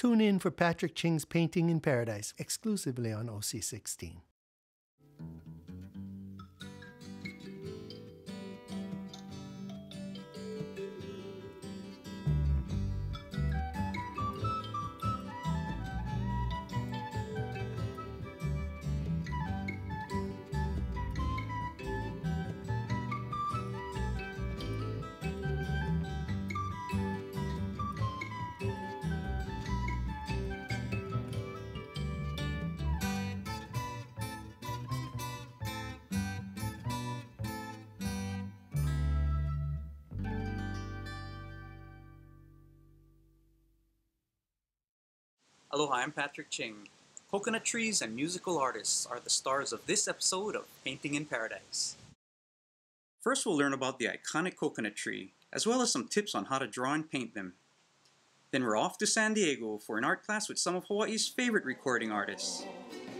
Tune in for Patrick Ching's Painting in Paradise, exclusively on OC16. Aloha, I'm Patrick Ching. Coconut trees and musical artists are the stars of this episode of Painting in Paradise. First, we'll learn about the iconic coconut tree, as well as some tips on how to draw and paint them. Then we're off to San Diego for an art class with some of Hawaii's favorite recording artists.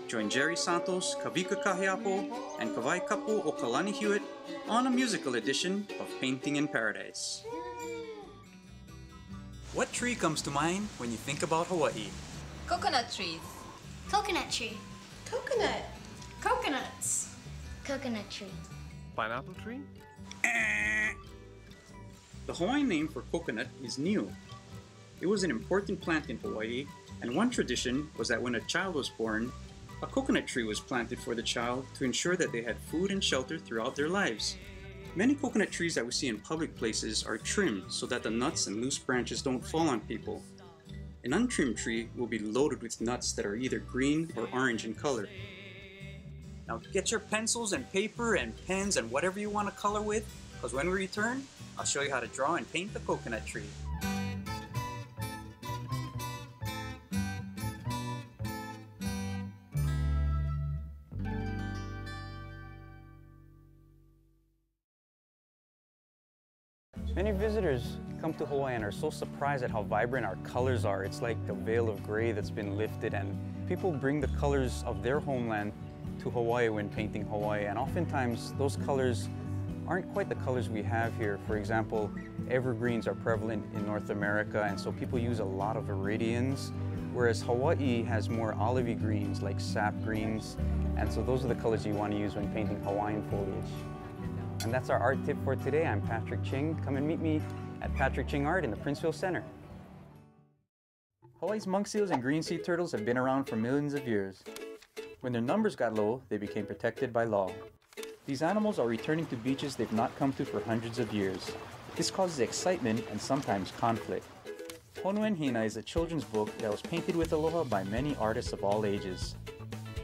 Join Jerry Santos, Kawika Kahiapo, and Kawaikapuokalani Hewitt on a musical edition of Painting in Paradise. What tree comes to mind when you think about Hawaii? Coconut trees. Coconut tree. Coconut. Coconuts. Coconut tree. Pineapple tree? Eh. The Hawaiian name for coconut is niu. It was an important plant in Hawaii, and one tradition was that when a child was born, a coconut tree was planted for the child to ensure that they had food and shelter throughout their lives. Many coconut trees that we see in public places are trimmed so that the nuts and loose branches don't fall on people. An untrimmed tree will be loaded with nuts that are either green or orange in color. Now get your pencils and paper and pens and whatever you want to color with, because when we return, I'll show you how to draw and paint the coconut tree. To Hawaii and are so surprised at how vibrant our colors are. It's like a veil of gray that's been lifted and people bring the colors of their homeland to Hawaii when painting Hawaii and oftentimes those colors aren't quite the colors we have here. For example, evergreens are prevalent in North America and so people use a lot of viridians whereas Hawaii has more olivey greens like sap greens and so those are the colors you want to use when painting Hawaiian foliage. And that's our art tip for today. I'm Patrick Ching. Come and meet me at Patrick Ching Art in the Princeville Center. Hawaii's monk seals and green sea turtles have been around for millions of years. When their numbers got low, they became protected by law. These animals are returning to beaches they've not come to for hundreds of years. This causes excitement and sometimes conflict. Honu and Hina is a children's book that was painted with aloha by many artists of all ages.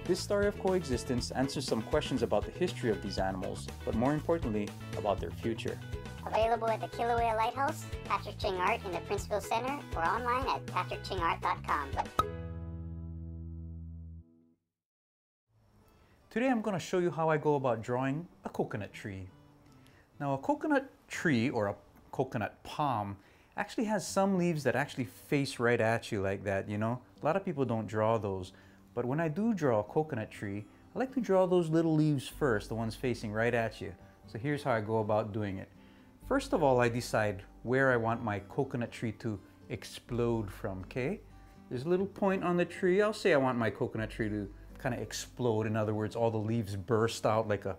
This story of coexistence answers some questions about the history of these animals, but more importantly, about their future. Available at the Kilauea Lighthouse, Patrick Ching Art in the Princeville Center, or online at patrickchingart.com. Today I'm going to show you how I go about drawing a coconut tree. Now a coconut tree or a coconut palm actually has some leaves that actually face right at you like that, you know. A lot of people don't draw those. But when I do draw a coconut tree, I like to draw those little leaves first, the ones facing right at you. So here's how I go about doing it. First of all, I decide where I want my coconut tree to explode from, okay? There's a little point on the tree. I'll say I want my coconut tree to kind of explode. In other words, all the leaves burst out like a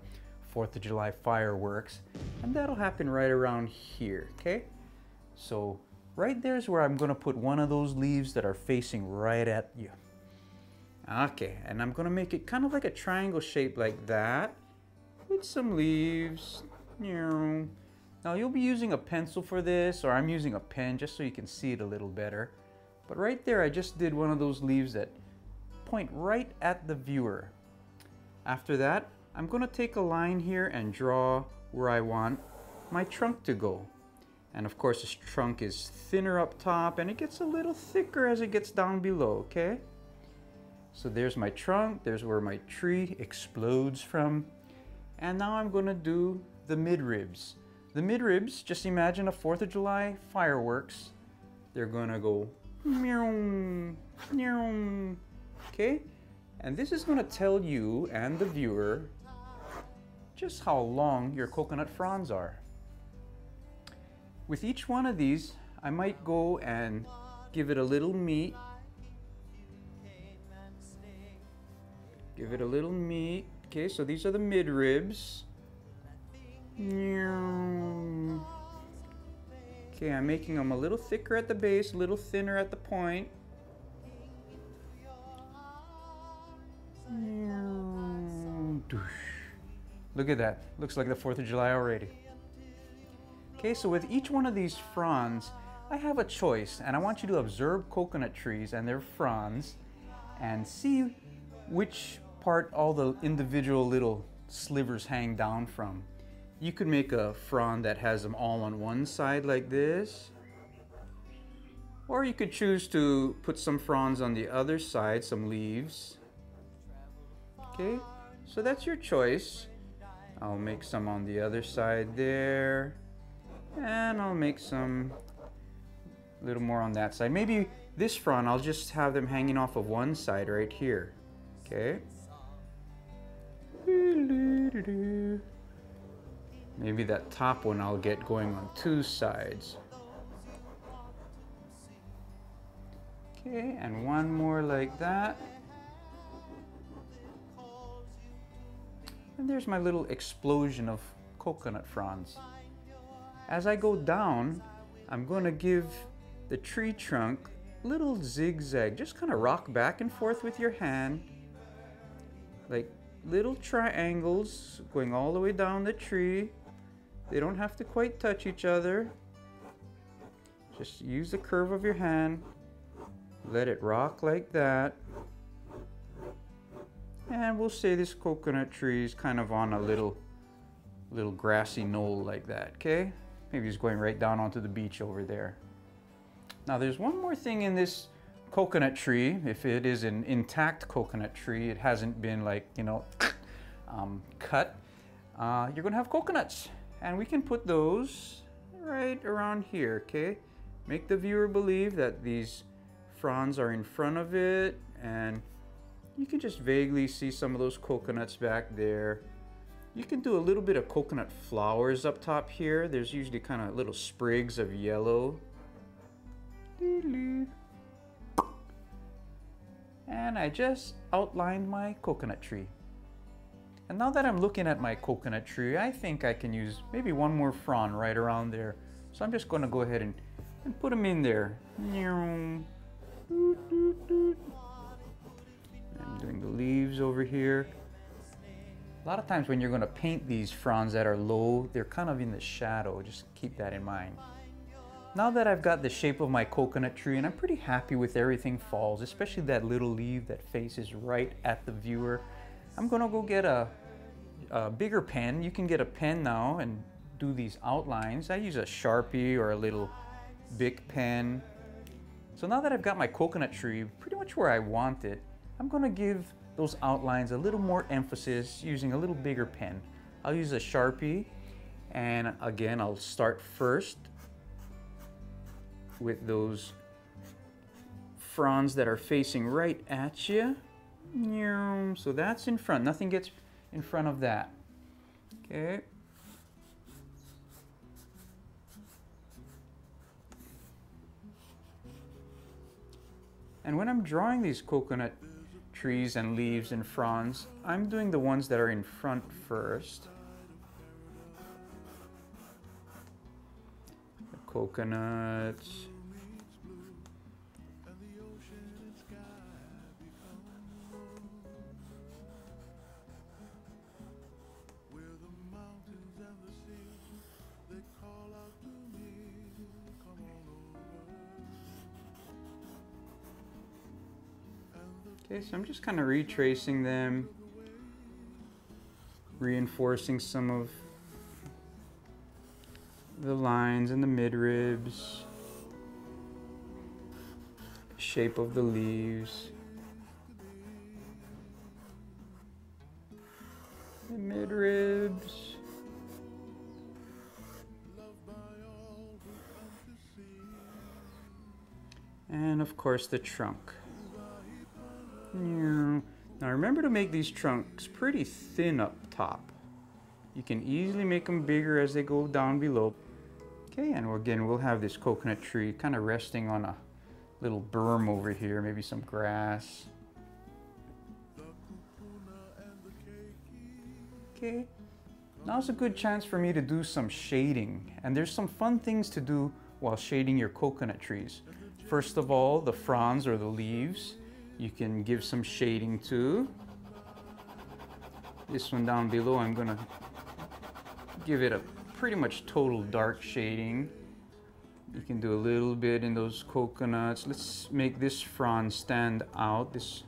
4th of July fireworks. And that'll happen right around here, okay? So right there's where I'm gonna put one of those leaves that are facing right at you. Okay, and I'm gonna make it kind of like a triangle shape like that with some leaves. Now you'll be using a pencil for this or I'm using a pen just so you can see it a little better. But right there I just did one of those leaves that point right at the viewer. After that, I'm gonna take a line here and draw where I want my trunk to go. And of course this trunk is thinner up top and it gets a little thicker as it gets down below, okay? So there's my trunk, there's where my tree explodes from. And now I'm gonna do the midribs. The midribs, just imagine a 4th of July fireworks. They're gonna go okay? And this is gonna tell you and the viewer just how long your coconut fronds are. With each one of these, I might go and give it a little meat. Give it a little meat. Okay, so these are the midribs. Okay, I'm making them a little thicker at the base, a little thinner at the point. Look at that. Looks like the 4th of July already. Okay, so with each one of these fronds, I have a choice and I want you to observe coconut trees and their fronds and see which part all the individual little slivers hang down from. You could make a frond that has them all on one side like this. Or you could choose to put some fronds on the other side, some leaves. Okay, so that's your choice. I'll make some on the other side there. And I'll make some a little more on that side. Maybe this frond, I'll just have them hanging off of one side right here. Okay. Maybe that top one I'll get going on two sides. Okay, and one more like that. And there's my little explosion of coconut fronds. As I go down, I'm going to give the tree trunk little zigzag. Just kind of rock back and forth with your hand. Like little triangles going all the way down the tree. They don't have to quite touch each other. Just use the curve of your hand. Let it rock like that. And we'll say this coconut tree is kind of on a little, little grassy knoll like that, okay? Maybe it's going right down onto the beach over there. Now there's one more thing in this coconut tree. If it is an intact coconut tree, it hasn't been like, you know, um, cut. Uh, you're gonna have coconuts. And we can put those right around here, okay? Make the viewer believe that these fronds are in front of it and you can just vaguely see some of those coconuts back there. You can do a little bit of coconut flowers up top here. There's usually kind of little sprigs of yellow. And I just outlined my coconut tree. And now that I'm looking at my coconut tree, I think I can use maybe one more frond right around there. So I'm just going to go ahead and, and put them in there. I'm doing the leaves over here. A lot of times when you're going to paint these fronds that are low, they're kind of in the shadow. Just keep that in mind. Now that I've got the shape of my coconut tree and I'm pretty happy with everything falls, especially that little leaf that faces right at the viewer, I'm gonna go get a, a bigger pen. You can get a pen now and do these outlines. I use a Sharpie or a little Bic pen. So now that I've got my coconut tree pretty much where I want it, I'm gonna give those outlines a little more emphasis using a little bigger pen. I'll use a Sharpie and again, I'll start first with those fronds that are facing right at you. So that's in front, nothing gets in front of that. Okay. And when I'm drawing these coconut trees and leaves and fronds, I'm doing the ones that are in front first. The coconuts. Okay, so I'm just kind of retracing them, reinforcing some of the lines and the midribs, shape of the leaves, the midribs. And of course the trunk. Now remember to make these trunks pretty thin up top. You can easily make them bigger as they go down below. Okay, and again, we'll have this coconut tree kind of resting on a little berm over here, maybe some grass. Okay, now's a good chance for me to do some shading. And there's some fun things to do while shading your coconut trees. First of all, the fronds or the leaves, you can give some shading to. This one down below, I'm gonna give it a pretty much total dark shading. You can do a little bit in those coconuts. Let's make this frond stand out, this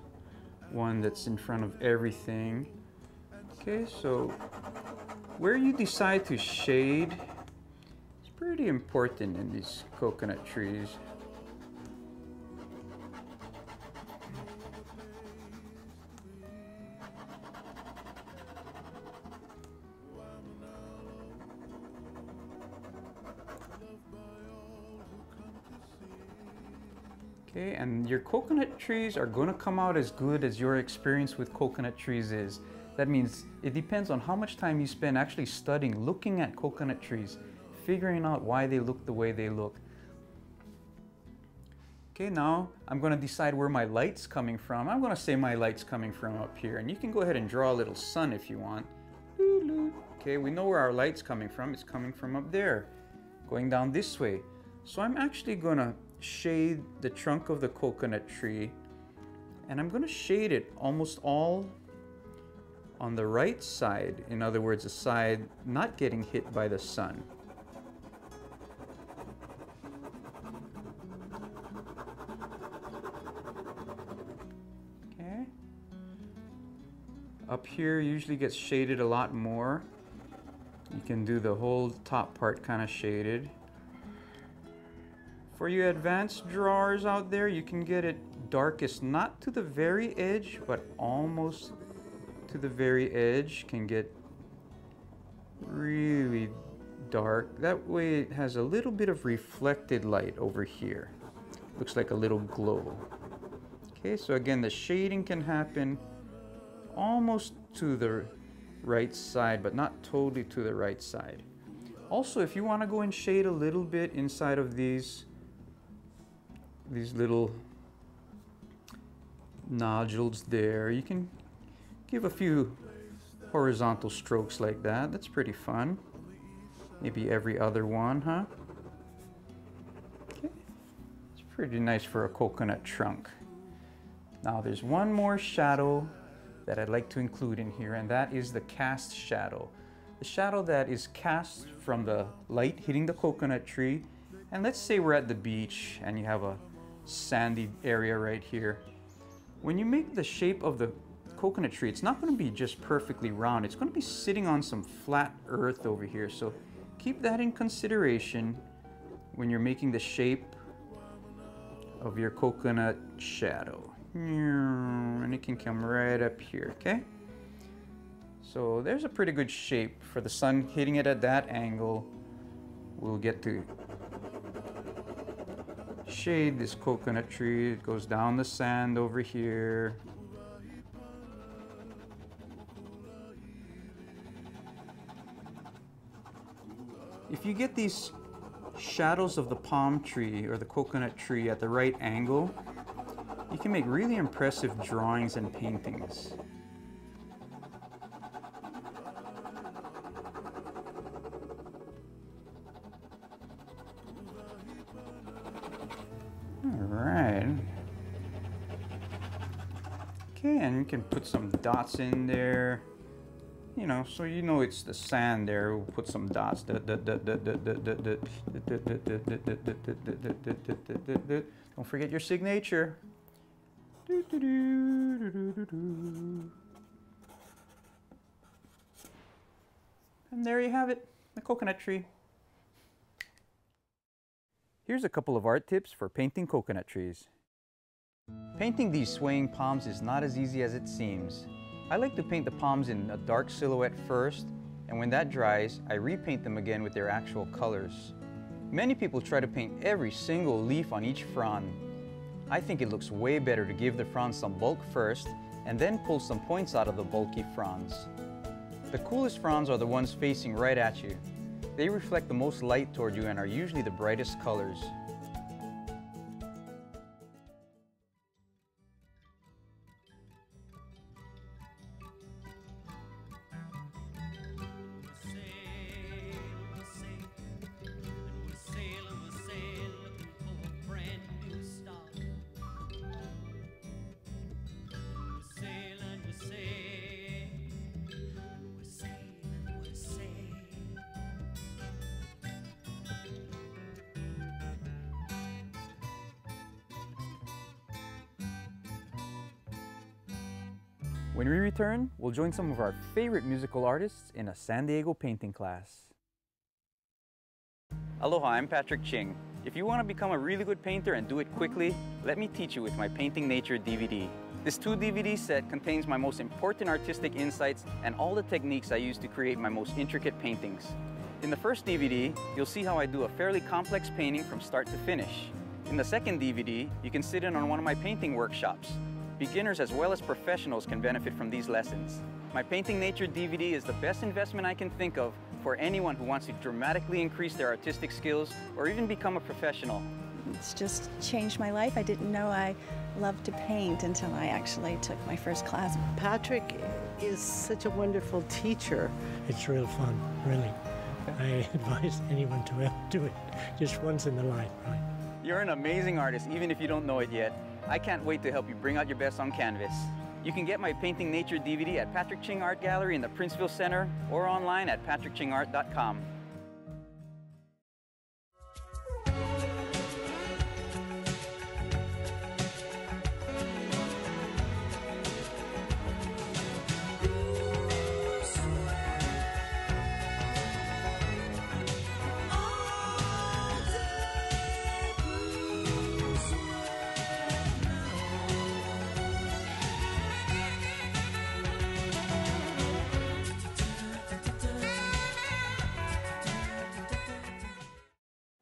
one that's in front of everything. Okay, so where you decide to shade is pretty important in these coconut trees. And your coconut trees are going to come out as good as your experience with coconut trees is. That means it depends on how much time you spend actually studying, looking at coconut trees, figuring out why they look the way they look. Okay, now I'm going to decide where my light's coming from. I'm going to say my light's coming from up here, and you can go ahead and draw a little sun if you want. Okay, we know where our light's coming from. It's coming from up there, going down this way. So I'm actually going to shade the trunk of the coconut tree and I'm going to shade it almost all on the right side. In other words, the side not getting hit by the sun. Okay. Up here usually gets shaded a lot more. You can do the whole top part kind of shaded. For you advanced drawers out there, you can get it darkest, not to the very edge, but almost to the very edge. Can get really dark. That way it has a little bit of reflected light over here. Looks like a little glow. Okay, so again, the shading can happen almost to the right side, but not totally to the right side. Also, if you want to go and shade a little bit inside of these these little nodules there. You can give a few horizontal strokes like that. That's pretty fun. Maybe every other one, huh? Okay. It's pretty nice for a coconut trunk. Now there's one more shadow that I'd like to include in here, and that is the cast shadow. The shadow that is cast from the light hitting the coconut tree. And let's say we're at the beach and you have a sandy area right here. When you make the shape of the coconut tree, it's not going to be just perfectly round. It's going to be sitting on some flat earth over here. So keep that in consideration when you're making the shape of your coconut shadow. And it can come right up here, okay? So there's a pretty good shape for the sun hitting it at that angle. We'll get to shade this coconut tree. It goes down the sand over here. If you get these shadows of the palm tree or the coconut tree at the right angle, you can make really impressive drawings and paintings. Can you can put some dots in there. You know, so you know it's the sand there. We'll put some dots. Don't forget your signature. And there you have it, the coconut tree. Here's a couple of art tips for painting coconut trees. Painting these swaying palms is not as easy as it seems. I like to paint the palms in a dark silhouette first, and when that dries, I repaint them again with their actual colors. Many people try to paint every single leaf on each frond. I think it looks way better to give the fronds some bulk first, and then pull some points out of the bulky fronds. The coolest fronds are the ones facing right at you. They reflect the most light toward you and are usually the brightest colors. When we return, we'll join some of our favorite musical artists in a San Diego painting class. Aloha, I'm Patrick Ching. If you want to become a really good painter and do it quickly, let me teach you with my Painting Nature DVD. This two DVD set contains my most important artistic insights and all the techniques I use to create my most intricate paintings. In the first DVD, you'll see how I do a fairly complex painting from start to finish. In the second DVD, you can sit in on one of my painting workshops. Beginners as well as professionals can benefit from these lessons. My Painting Nature DVD is the best investment I can think of for anyone who wants to dramatically increase their artistic skills or even become a professional. It's just changed my life. I didn't know I loved to paint until I actually took my first class. Patrick is such a wonderful teacher. It's real fun, really. I advise anyone to do it just once in their life, right? You're an amazing artist, even if you don't know it yet. I can't wait to help you bring out your best on canvas. You can get my Painting Nature DVD at Patrick Ching Art Gallery in the Princeville Center or online at patrickchingart.com.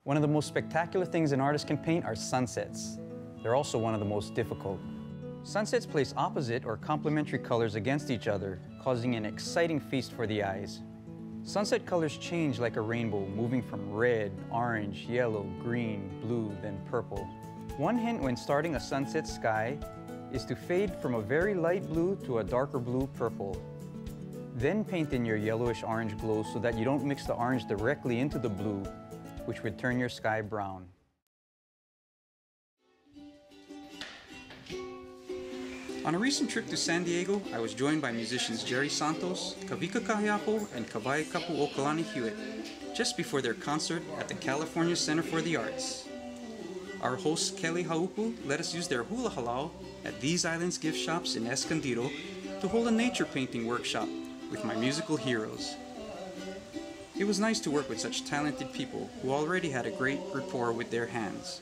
One of the most spectacular things an artist can paint are sunsets. They're also one of the most difficult. Sunsets place opposite or complementary colors against each other, causing an exciting feast for the eyes. Sunset colors change like a rainbow, moving from red, orange, yellow, green, blue, then purple. One hint when starting a sunset sky is to fade from a very light blue to a darker blue purple. Then paint in your yellowish orange glow so that you don't mix the orange directly into the blue, which would turn your sky brown. On a recent trip to San Diego, I was joined by musicians Jerry Santos, Kawika Kahiapo, and Kawaikapuokalani Hewitt, just before their concert at the California Center for the Arts. Our host Kelly Haupu let us use their hula halau at These Islands gift shops in Escondido to hold a nature painting workshop with my musical heroes. It was nice to work with such talented people who already had a great rapport with their hands.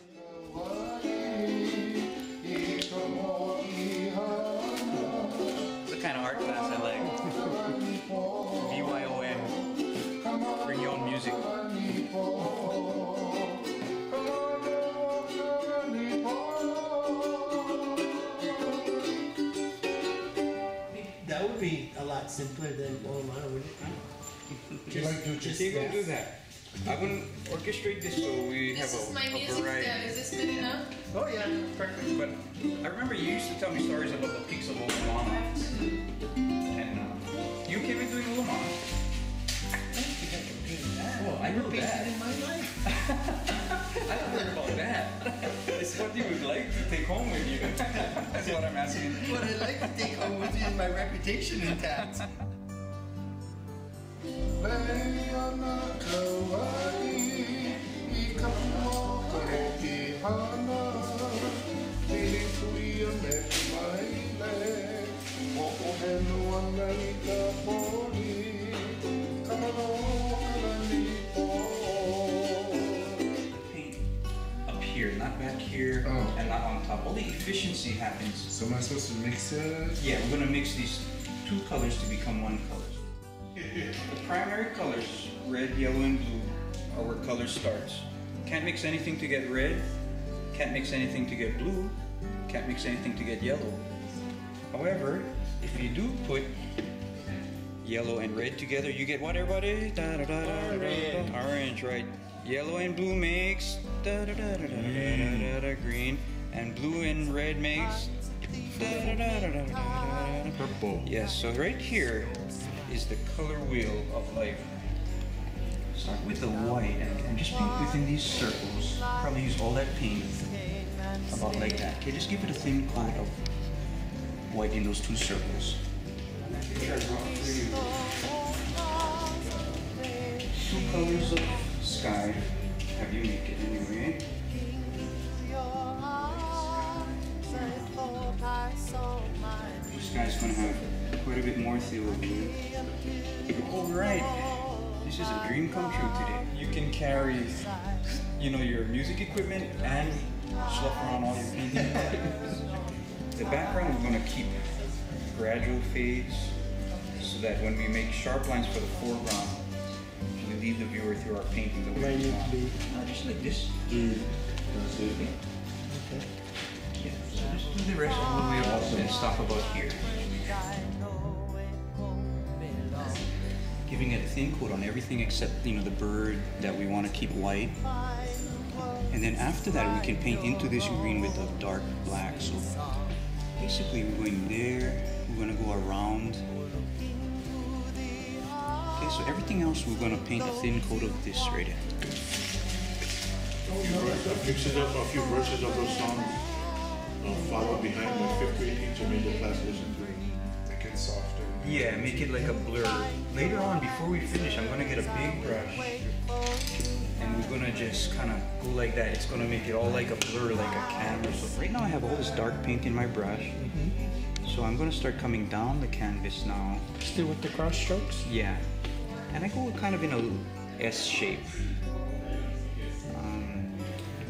Just, like to just Okay, go do that. I'm gonna orchestrate this so we have This is my music. variety. Yeah, is this good enough? Oh yeah, perfect. But I remember you used to tell me stories about the peaks of Oklahoma. And uh, you came in doing Oklahoma. Well, I know that. in my life. I don't heard about that. it's what you would like to take home with you. That's what I'm asking. What I'd like to take home with you is my reputation intact. Up here, not back here, Oh. and not on top. All the efficiency happens. So am I supposed to mix it? Yeah, we're gonna mix these two colors to become one color. The primary colors, red, yellow, and blue, are where color starts. Can't mix anything to get red, can't mix anything to get blue, can't mix anything to get yellow. However, if you do put yellow and red together, you get what everybody? Da, da, da, orange. orange, right. Yellow and blue makes green, and blue and red makes purple. Yes, so right here, is the color wheel of life. Start with the white and, and just paint within these circles. Probably use all that paint about like that. Okay, just give it a thin coat of white in those two circles. Two colors of sky. Have you make it anyway? This guy's gonna have a bit more Phthalo blue. All right, this is a dream come true today. You can carry, you know, your music equipment and slough around all your painting. the background we're gonna keep gradual fades so that when we make sharp lines for the foreground, we lead the viewer through our painting the way we want. Uh, just like this. Okay. Yeah, so just do the rest all the way up and stop about here. Giving it a thin coat on everything except, you know, the bird that we want to keep white. And then after that, we can paint into this green with a dark black. So basically, we're going there, we're going to go around. Okay, so everything else, we're going to paint a thin coat of this right here. Mixes up a few verses of those songs. Uh, follow behind my fifth the class listen to. Make it softer. Yeah, make it like a blur. Later on, before we finish, I'm gonna get a big brush. And we're gonna just kind of go like that. It's gonna make it all like a blur, like a canvas. So right now I have all this dark paint in my brush. So I'm gonna start coming down the canvas now. Still with the cross strokes? Yeah. And I go kind of in a S shape. Um,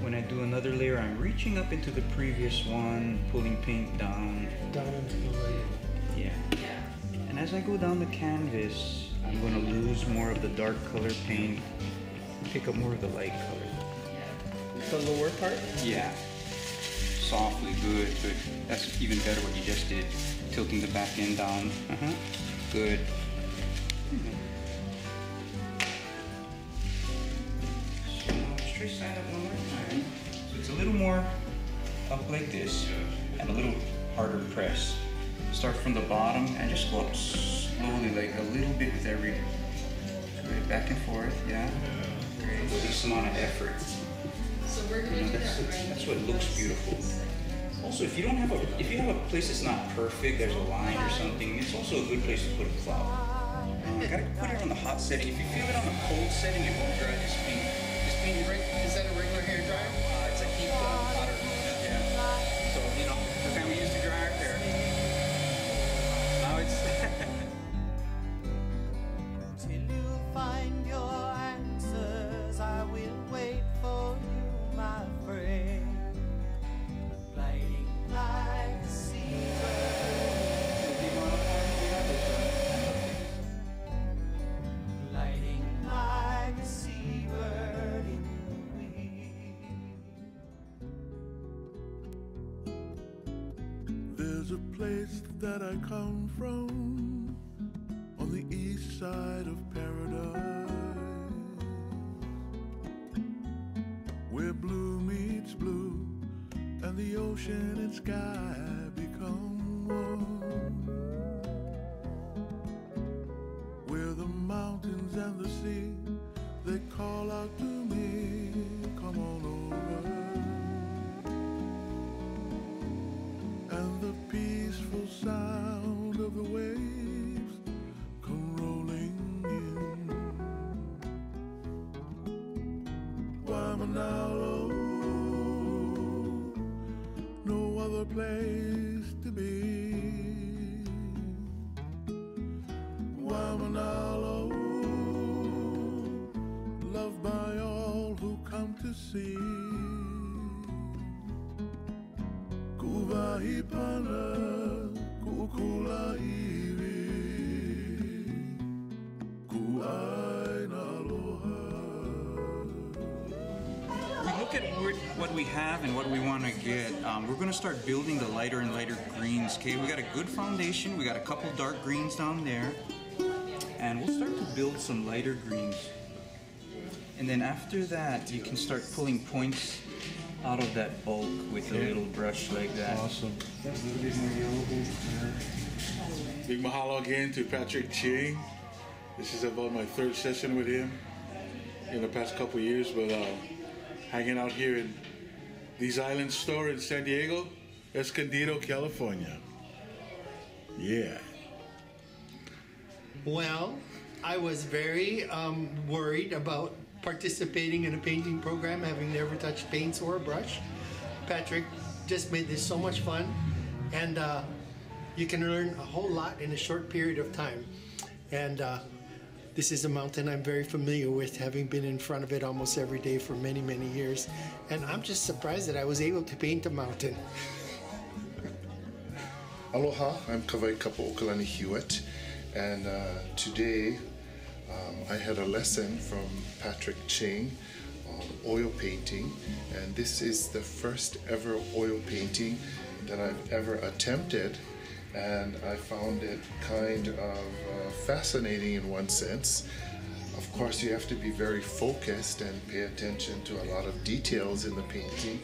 when I do another layer, I'm reaching up into the previous one, pulling paint down. Down into the layer. Yeah. And as I go down the canvas, I'm going to lose more of the dark color paint, pick up more of the light color. The lower part? Yeah. Softly, good, good. That's even better what you just did. Tilting the back end down. Uh-huh. Good. So let's trace that up one more time. So it's a little more up like this and a little harder press. Start from the bottom and just go up slowly, like a little bit with every. Good, back and forth, yeah. Great. With this amount of effort. So we're gonna know, do that's, that, right? that's what looks beautiful. Also, if you don't have a, if you have a place that's not perfect, there's a line or something, it's also a good place to put a cloud. Uh, gotta put it on the hot setting. If you feel it on the cold setting, it won't dry this paint. This paint is right. Is that a regular that I come from place have and what we want to get. Um, we're going to start building the lighter and lighter greens. Okay, we got a good foundation. We got a couple dark greens down there, and we'll start to build some lighter greens. And then after that, you can start pulling points out of that bulk with a little brush like that. Awesome. Big mahalo again to Patrick Ching. This is about my third session with him in the past couple years, but uh, hanging out here in these island store in San Diego, Escondido, California. Yeah. Well, I was very um, worried about participating in a painting program, having never touched paints or a brush. Patrick just made this so much fun, and uh, you can learn a whole lot in a short period of time. And uh, this is a mountain I'm very familiar with, having been in front of it almost every day for many, many years. And I'm just surprised that I was able to paint a mountain. Aloha, I'm Kawaikapuokalani Hewitt, and uh, today um, I had a lesson from Patrick Ching on oil painting, and this is the first ever oil painting that I've ever attempted, and I found it kind of uh, fascinating in one sense. Of course, you have to be very focused and pay attention to a lot of details in the painting,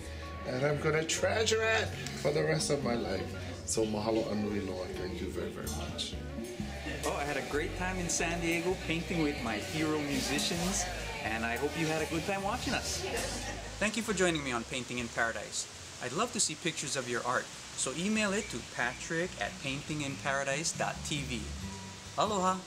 and I'm going to treasure it for the rest of my life. So mahalo anui loa. Thank you very, very much. Oh, I had a great time in San Diego painting with my hero musicians, and I hope you had a good time watching us. Thank you for joining me on Painting in Paradise. I'd love to see pictures of your art, so email it to patrick at paintinginparadise.tv. Aloha!